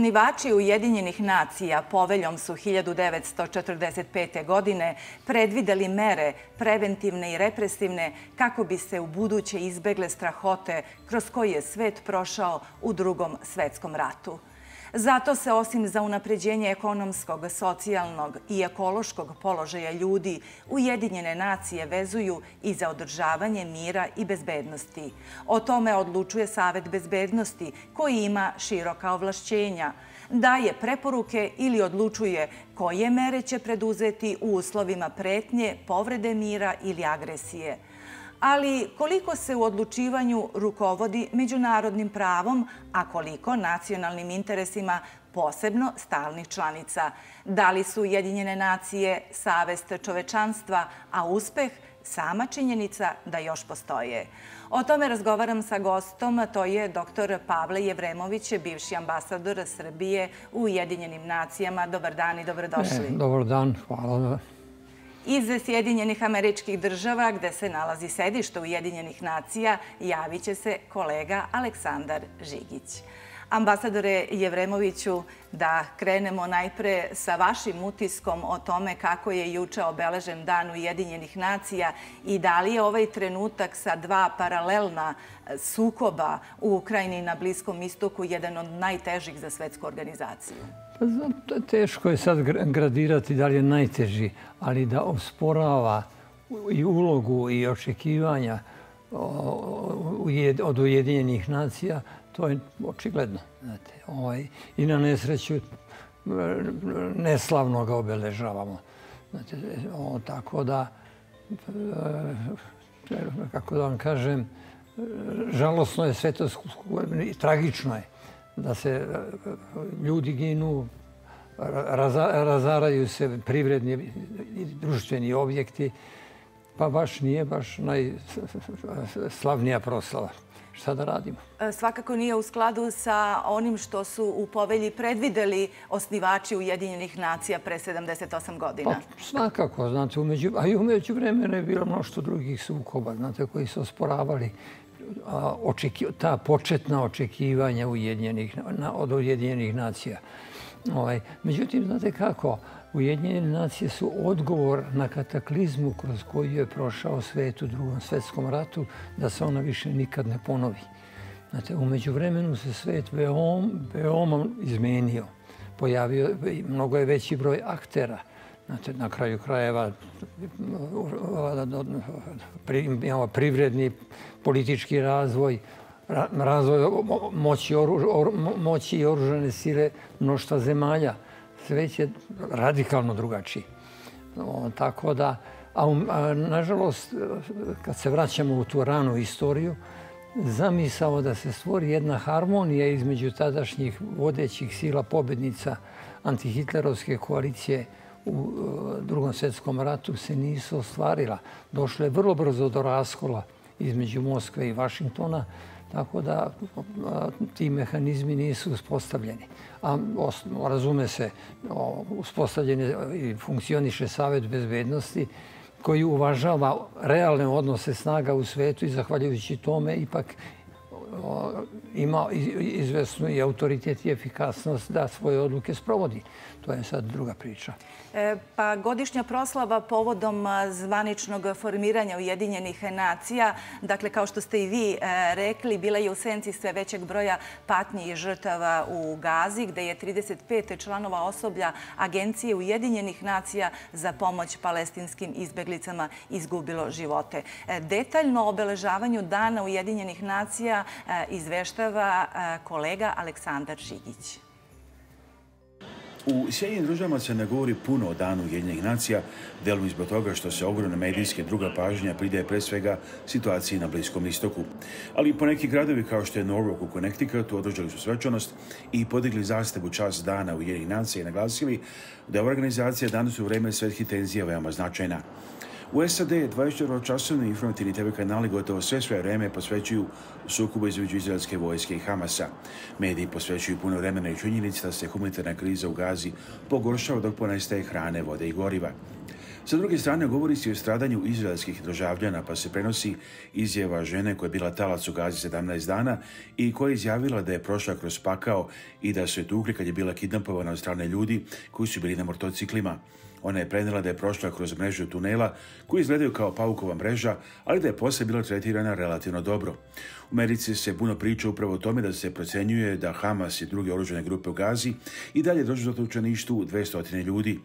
Osnivači Ujedinjenih nacija poveljom su 1945. godine predvideli mere preventivne i represivne kako bi se u buduće izbegle strahote kroz koje je svet prošao u drugom svetskom ratu. Zato se osim za unapređenje ekonomskog, socijalnog i ekološkog položaja ljudi Ujedinjene nacije vezuju i za održavanje mira i bezbednosti. O tome odlučuje Savet bezbednosti koji ima široka ovlašćenja, daje preporuke ili odlučuje koje mere će preduzeti u uslovima pretnje, povrede mira ili agresije ali koliko se u odlučivanju rukovodi međunarodnim pravom, a koliko nacionalnim interesima posebno stalnih članica. Da li su Jedinjene nacije savest čovečanstva, a uspeh sama činjenica da još postoje. O tome razgovaram sa gostom, to je dr. Pavle Jevremović, bivši ambasador Srbije u Jedinjenim nacijama. Dobar dan i dobrodošli. E, dobar dan, hvala iz Sjedinjenih američkih država, gde se nalazi sedište Ujedinjenih nacija, javit će se kolega Aleksandar Žigić. Ambasadore Jevremoviću, da krenemo najpre sa vašim utiskom o tome kako je juče obeležen dan Ujedinjenih nacija i da li je ovaj trenutak sa dva paralelna sukoba u Ukrajini i na Bliskom istoku jedan od najtežih za svetsku organizaciju? Pa teško je sad gradirati da li je najteži, ali da osporava i ulogu i očekivanja od Ujedinjenih nacija, to je očigledno. Ovaj, I na nesreću neslavno ga obeležavamo. Tako da, e, e, kako da vam kažem, e, žalosno je sve to i tragično je da se e, ljudi ginu, razaraju se privredni i društveni objekti, pa baš nije baš najslavnija proslava. Šta da radimo? E, svakako nije u skladu sa onim što su u povelji predvideli osnivači Ujedinjenih nacija pre 78 godina. Pa, svakako, znate, a i umeđu vremena je bilo mnošto drugih sukoba, znate, koji su osporavali ta početna očekivanja od Ujedinjenih nacija. Ovaj, međutim, znate kako, Ujedinjene nacije su odgovor na kataklizmu kroz koju je prošao svet u drugom svetskom ratu, da se ona više nikad ne ponovi. Znate, umeđu vremenu se svet veoma izmenio. Pojavio, mnogo je veći broj aktera. Znate, na kraju krajeva imamo privredni, politički razvoj, razvoj moći, moći i oružane sile mnoštva zemalja. Sve će radikalno drugačiji. Tako da, a, nažalost, kad se vraćamo u tu ranu istoriju, zamisao da se stvori jedna harmonija između tadašnjih vodećih sila pobednica antihitlerovske koalicije u e, drugom svjetskom ratu se nisu ostvarila. Došlo je vrlo brzo do raskola između Moskve i Vašingtona, tako da e, ti mehanizmi nisu uspostavljeni. A razume se, uspostavljeni i funkcioniše Savjet bezbednosti koji uvažava realne odnose snaga u svetu i zahvaljujući tome ipak ima izvesnu i autoritet i efikasnost da svoje odluke sprovodi. To je sad druga priča. E, pa godišnja proslava povodom zvaničnog formiranja Ujedinjenih nacija, dakle, kao što ste i vi e, rekli, bila je u senci sve većeg broja patnji i žrtava u Gazi, gde je 35 članova osoblja Agencije Ujedinjenih nacija za pomoć palestinskim izbeglicama izgubilo živote. E, detaljno obeležavanju Dana Ujedinjenih nacija e, izveštava e, kolega Aleksandar Žigić. U Sjedinim državama se ne govori puno o danu Ujedinjenih nacija, delom izbog toga što se ogromna medijske druga pažnja pridaje pre svega situaciji na Bliskom istoku. Ali po neki gradovi kao što je Norwalk u Connecticutu održali su svečanost i podigli zastavu čas dana Ujedinjenih nacija i naglasili da je organizacija danas u vreme svetskih tenzija veoma značajna. U SAD 24-časovni informativni TV kanali gotovo sve svoje vreme posvećuju sukubu između izraelske vojske i Hamasa. Mediji posvećuju puno vremena i činjenici da se humanitarna kriza u Gazi pogoršava dok ponestaje hrane, vode i goriva. Sa druge strane, govori se o stradanju izraelskih državljana, pa se prenosi izjava žene koja je bila talac u Gazi 17 dana i koja je izjavila da je prošla kroz pakao i da su je tukli kad je bila kidnapovana od strane ljudi koji su bili na motociklima. Ona je prenela da je prošla kroz mrežu tunela koji izgledaju kao paukova mreža, ali da je posle bila tretirana relativno dobro. U Americi se puno priča upravo o tome da se procenjuje da Hamas i druge oružene grupe u Gazi i dalje dođu zatočeništu 200 ljudi.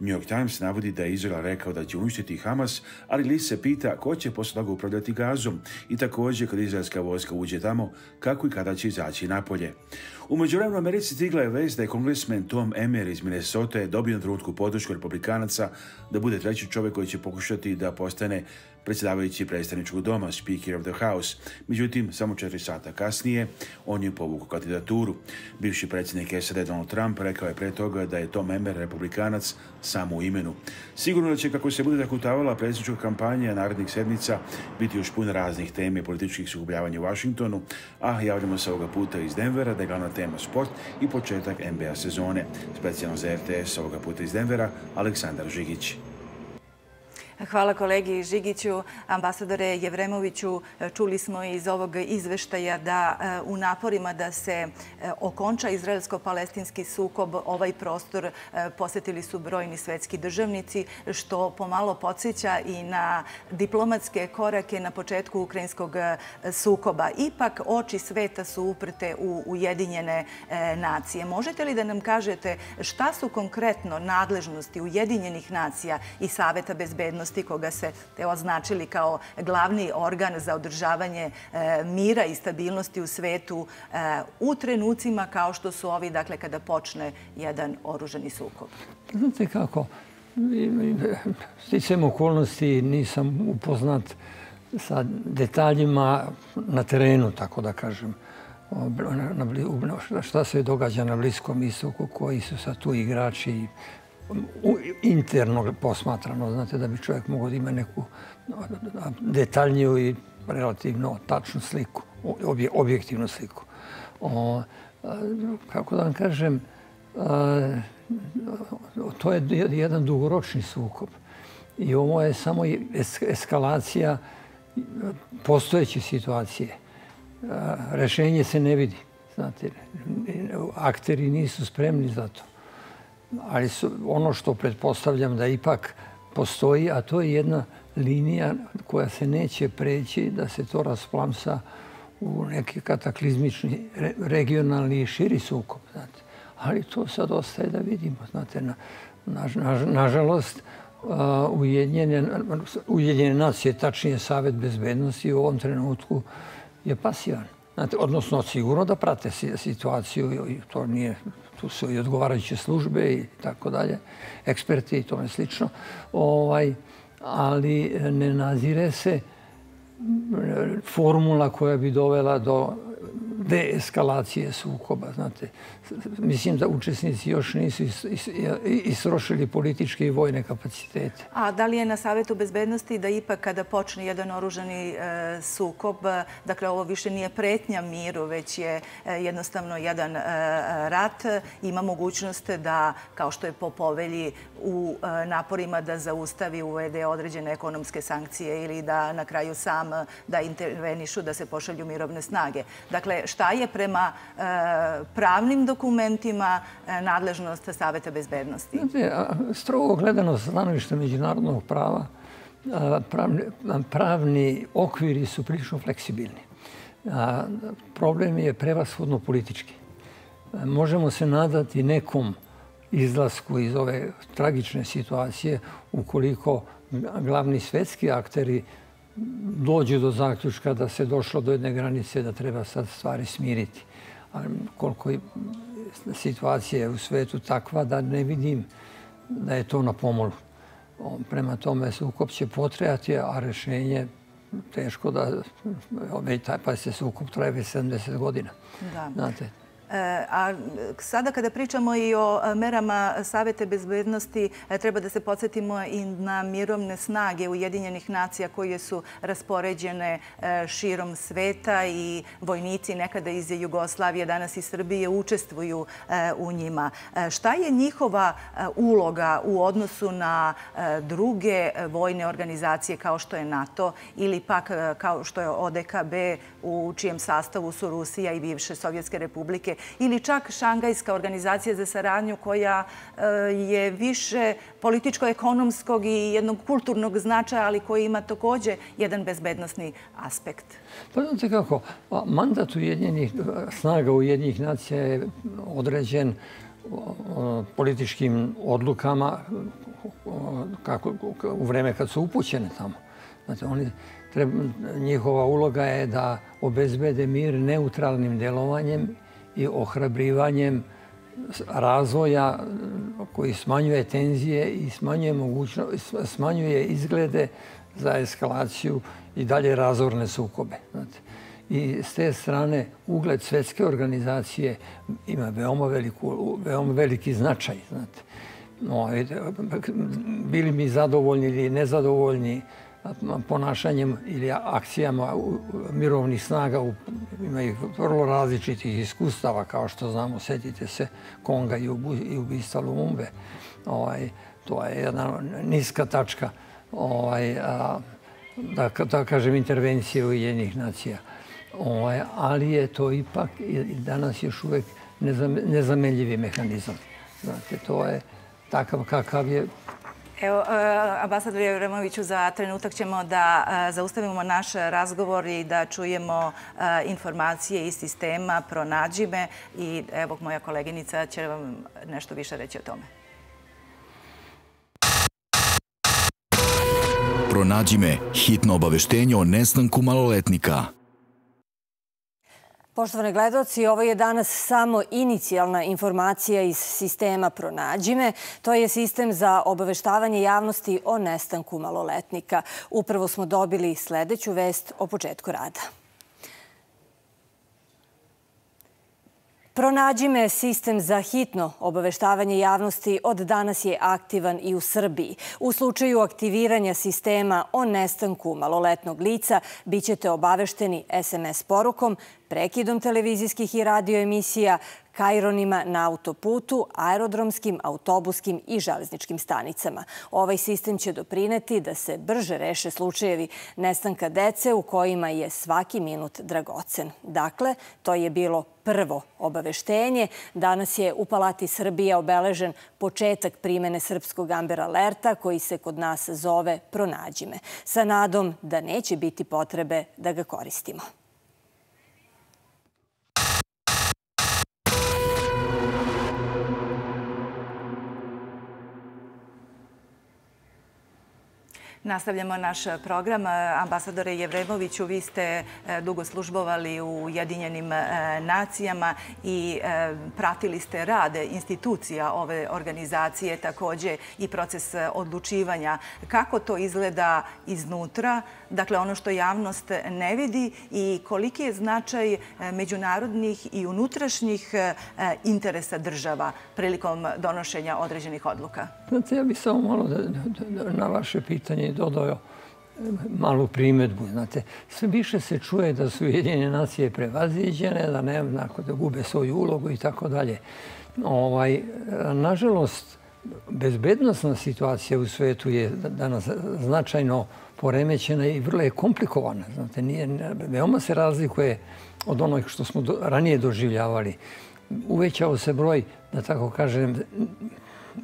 New York Times navodi da je Izrael rekao da će uništiti Hamas, ali Lis se pita ko će posle toga upravljati gazom i također kad izraelska vojska uđe tamo, kako i kada će izaći napolje. U međuvremenu Americi stigla je vez da je kongresmen Tom Emmer iz Minnesota dobio na trenutku podršku republikanaca da bude treći čovjek koji će pokušati da postane predsjedavajući predstavničkog doma, Speaker of the House. Međutim, samo četiri sata kasnije, on je povukao kandidaturu. Bivši predsjednik SAD Donald Trump rekao je pre toga da je Tom Emmer republikanac samo u imenu. Sigurno da će, kako se bude zakutavala predsjednička kampanja narednih sedmica, biti još pun raznih teme političkih sukobljavanja u Washingtonu, a javljamo se ovoga puta iz Denvera da je glavna tema sport i početak NBA sezone. Specijalno za RTS ovoga puta iz Denvera, Aleksandar Žigić. Hvala kolegi Žigiću. Ambasadore Jevremoviću, čuli smo iz ovog izveštaja da e, u naporima da se e, okonča izraelsko-palestinski sukob, ovaj prostor e, posetili su brojni svetski državnici, što pomalo podsjeća i na diplomatske korake na početku ukrajinskog sukoba. Ipak oči sveta su uprte u Ujedinjene nacije. Možete li da nam kažete šta su konkretno nadležnosti Ujedinjenih nacija i Saveta bezbednosti bezbednosti koga se označili kao glavni organ za održavanje e, mira i stabilnosti u svetu e, u trenucima kao što su ovi, dakle, kada počne jedan oruženi sukob. Znate kako, sticam okolnosti, nisam upoznat sa detaljima na terenu, tako da kažem, šta se događa na Bliskom istoku, koji su sad tu igrači, interno posmatrano, znate, da bi čovjek mogao da ima neku detaljniju i relativno tačnu sliku, objektivnu sliku. O, kako da vam kažem, to je jedan dugoročni sukob. I ovo je samo eskalacija postojeće situacije. Rešenje se ne vidi. Znate, akteri nisu spremni za to ali su ono što pretpostavljam da ipak postoji, a to je jedna linija koja se neće preći da se to rasplamsa u neki kataklizmični, regionalni i širi sukob. Znate. Ali to sad ostaje da vidimo. Znate, na, na, na, nažalost, Ujedinjene, Ujedinjene nacije, tačnije Savet bezbednosti u ovom trenutku je pasivan. Znate, odnosno, sigurno da prate situaciju i to nije tu su i odgovarajuće službe i tako dalje, eksperti i tome slično. Ovaj, ali ne nazire se formula koja bi dovela do deeskalacije sukoba. Znate, mislim da učesnici još nisu isrošili političke i vojne kapacitete. A da li je na Savetu bezbednosti da ipak kada počne jedan oružani e, sukob, e, dakle ovo više nije pretnja miru, već je e, jednostavno jedan e, rat, ima mogućnost da, kao što je po povelji u e, naporima da zaustavi uvede određene ekonomske sankcije ili da na kraju sam e, da intervenišu, da se pošalju mirovne snage. Dakle, šta je prema e, pravnim dokumentima e, nadležnost Saveta bezbednosti? Znači, strogo gledano sa stanovišta međunarodnog prava, pravni okviri su prilično fleksibilni. Problem je prevashodno politički. E, možemo se nadati nekom izlasku iz ove tragične situacije ukoliko glavni svetski akteri dođu do zaključka da se došlo do jedne granice da treba sad stvari smiriti. Ali koliko je situacija u svetu takva da ne vidim da je to na pomolu. Prema tome sukob će potrejati, a rešenje teško da taj pa se sukob traje već 70 godina. Da. Znate, Eh, a sada kada pričamo i o eh, merama Savete bezbednosti, eh, treba da se podsjetimo i na mirovne snage Ujedinjenih nacija koje su raspoređene širom sveta i vojnici nekada iz Jugoslavije, danas iz Srbije, učestvuju u njima. Šta je njihova uloga u odnosu na druge vojne organizacije kao što je NATO ili pak kao što je ODKB u čijem sastavu su Rusija i bivše Sovjetske republike ili čak Šangajska organizacija za saradnju koja e, je više političko-ekonomskog i jednog kulturnog značaja, ali koji ima također jedan bezbednostni aspekt. Pa znate kako, mandat Ujedinjenih e, snaga ujednjenih nacija je određen političkim odlukama kako, u vreme kad su upućene tamo. Znači, oni njihova uloga je da obezbede mir neutralnim delovanjem i ohrabrivanjem razvoja koji smanjuje tenzije i smanjuje, mogućno, smanjuje izglede za eskalaciju i dalje razorne sukobe. Znate. I s te strane ugled svetske organizacije ima veoma, veliku, veoma veliki značaj. Znate. No, bili mi zadovoljni ili nezadovoljni ponašanjem ili akcijama mirovnih snaga ima ih vrlo različitih iskustava, kao što znamo, setite se Konga i ubista Lumumbe. Ovaj, to je jedna niska tačka ovaj, da, da kažem, intervencije u jednih nacija. Ovaj, ali je to ipak i danas još uvek nezameljivi mehanizam. Znate, to je takav kakav je Evo, e, ambasador Jevremoviću, za trenutak ćemo da e, zaustavimo naš razgovor i da čujemo e, informacije iz sistema Pronađi me i evo, moja koleginica će vam nešto više reći o tome. Pronađi me, hitno obaveštenje o nestanku maloletnika. Poštovani gledoci, ovo je danas samo inicijalna informacija iz sistema Pronađime. To je sistem za obaveštavanje javnosti o nestanku maloletnika. Upravo smo dobili sledeću vest o početku rada. Pronađi me sistem za hitno obaveštavanje javnosti od danas je aktivan i u Srbiji. U slučaju aktiviranja sistema o nestanku maloletnog lica bit ćete obavešteni SMS porukom, prekidom televizijskih i radioemisija, kajronima na autoputu, aerodromskim, autobuskim i železničkim stanicama. Ovaj sistem će doprineti da se brže reše slučajevi nestanka dece u kojima je svaki minut dragocen. Dakle, to je bilo prvo obaveštenje. Danas je u Palati Srbije obeležen početak primene Srpskog Amber Alerta koji se kod nas zove Pronađime. Sa nadom da neće biti potrebe da ga koristimo. Nastavljamo naš program. E, ambasadore Jevremoviću, vi ste e, dugo službovali u Jedinjenim e, nacijama i pratili ste rad institucija ove organizacije, također i proces odlučivanja. Kako to izgleda iznutra? Dakle, ono što javnost ne vidi i koliki je značaj međunarodnih i unutrašnjih interesa država prilikom donošenja određenih odluka? Ja bih samo malo na vaše pitanje dodao malu primjedbu. Znate, sve više se čuje da su Ujedinjene nacije prevaziđene, da ne znako, da gube svoju ulogu i tako dalje. Ovaj, nažalost, bezbednostna situacija u svetu je danas značajno poremećena i vrlo je komplikovana. Znate, nije, veoma se razlikuje od onog što smo do, ranije doživljavali. Uvećao se broj, da tako kažem,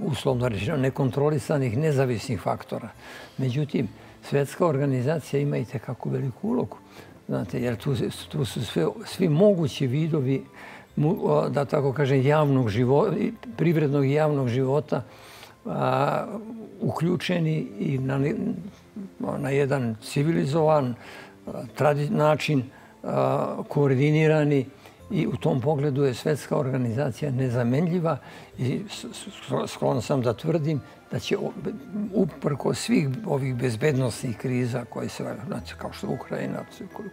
uslovno rečeno, nekontrolisanih, nezavisnih faktora. Međutim, svjetska organizacija ima i tekako veliku ulogu. Znate, jer tu, tu su sve, svi mogući vidovi da tako kažem, javnog života, privrednog i javnog života a, uključeni i na, na jedan civilizovan tradi, način a, koordinirani i u tom pogledu je svetska organizacija nezamenljiva i sklon sam da tvrdim da će uprko svih ovih bezbednostnih kriza koje se, znači, kao što Ukrajina,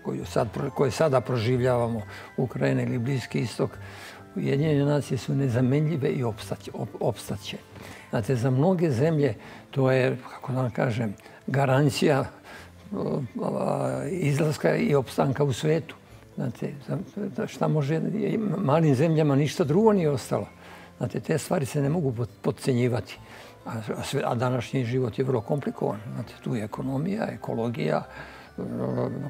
koju sad, koje sada proživljavamo, Ukrajina ili Bliski istok, Ujedinjene nacije su nezamenljive i opstaće. Znate, za mnoge zemlje to je, kako da vam kažem, garancija izlaska i opstanka u svetu. Znate, šta može, malim zemljama ništa drugo nije ostalo. Znate, te stvari se ne mogu podcenjivati. A današnji život je vrlo komplikovan. Znate, tu je ekonomija, ekologija,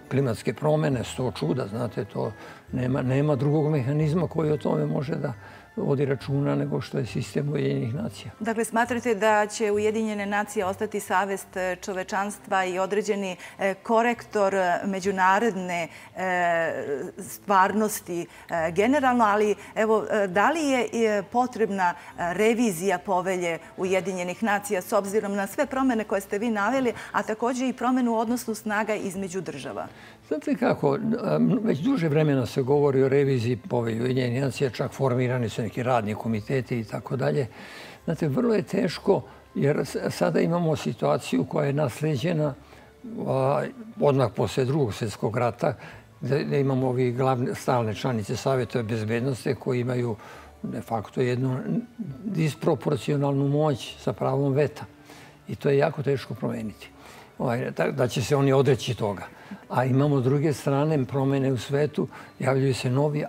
klimatske promene, sto čuda, znate, to nema, nema drugog mehanizma koji o tome može da, vodi računa nego što je sistem Ujedinjenih nacija. Dakle, smatrate da će Ujedinjene nacije ostati savest e, čovečanstva i određeni e, korektor e, međunarodne stvarnosti generalno, ali evo, da li je potrebna revizija povelje Ujedinjenih nacija s obzirom na sve promene koje ste vi naveli, a također i promenu odnosnu snaga između država? Znate kako, već duže vremena se govori o reviziji povelju i njeni nacije, čak formirani su neki radni komiteti i tako dalje. Znate, vrlo je teško jer sada imamo situaciju koja je nasleđena odmah posle drugog svjetskog rata, da imamo ovi glavne stalne članice Savjeta bezbednosti koji imaju de facto jednu disproporcionalnu moć sa pravom veta. I to je jako teško promeniti. Ovaj, da će se oni odreći toga. A imamo s druge strane promene u svetu, javljaju se novi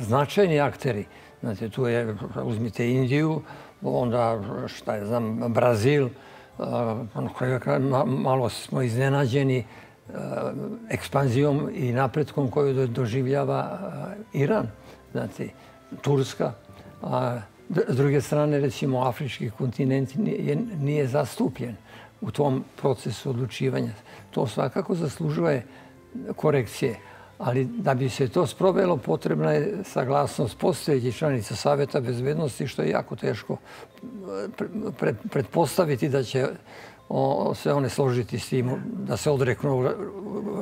značajni akteri. Znate, tu je, uzmite Indiju, onda, šta je znam, Brazil, e, ono malo smo iznenađeni e, ekspanzijom i napretkom koju doživljava e, Iran, znate, Turska. A s druge strane, recimo, afrički kontinent nije zastupljen u tom procesu odlučivanja. To svakako zaslužuje korekcije. Ali da bi se to sprovelo, potrebna je saglasnost postojećih članica Saveta bezbednosti, što je jako teško eh, pretpostaviti da će se one složiti s tim da se odreknu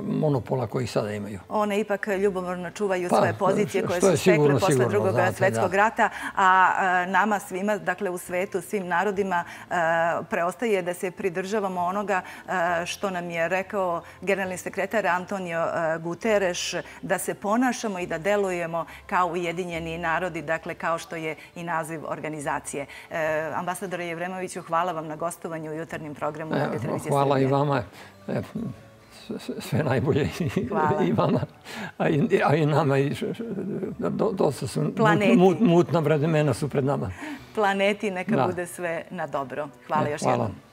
monopola koji sada imaju. One ipak ljubomorno čuvaju pa, svoje pozicije koje su stekle posle drugog svjetskog rata, a nama svima, dakle u svetu, svim narodima, preostaje da se pridržavamo onoga što nam je rekao generalni sekretar Antonio Guterres, da se ponašamo i da delujemo kao ujedinjeni narodi, dakle kao što je i naziv organizacije. Ambasadore Jevremoviću, hvala vam na gostovanju u jutarnjim programu programu Radio Televizije Hvala i vama. Sve najbolje i vama, a i nama. Dosta su mutna vremena su pred nama. Planeti neka bude sve na dobro. Hvala još jednom.